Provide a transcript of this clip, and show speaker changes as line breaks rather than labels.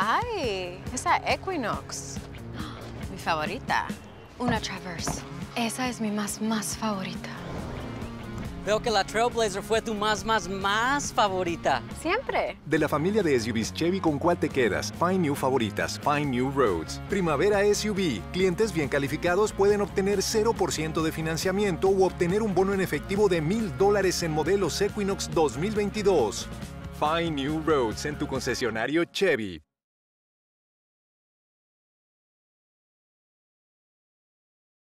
Ay, esa Equinox. Mi favorita.
Una Traverse. Esa es mi más, más favorita.
Veo que la Trailblazer fue tu más, más, más favorita.
Siempre.
De la familia de SUVs Chevy, ¿con cuál te quedas? Find New Favoritas, Find New Roads. Primavera SUV. Clientes bien calificados pueden obtener 0% de financiamiento o obtener un bono en efectivo de $1,000 dólares en modelos Equinox 2022. Find New Roads en tu concesionario Chevy.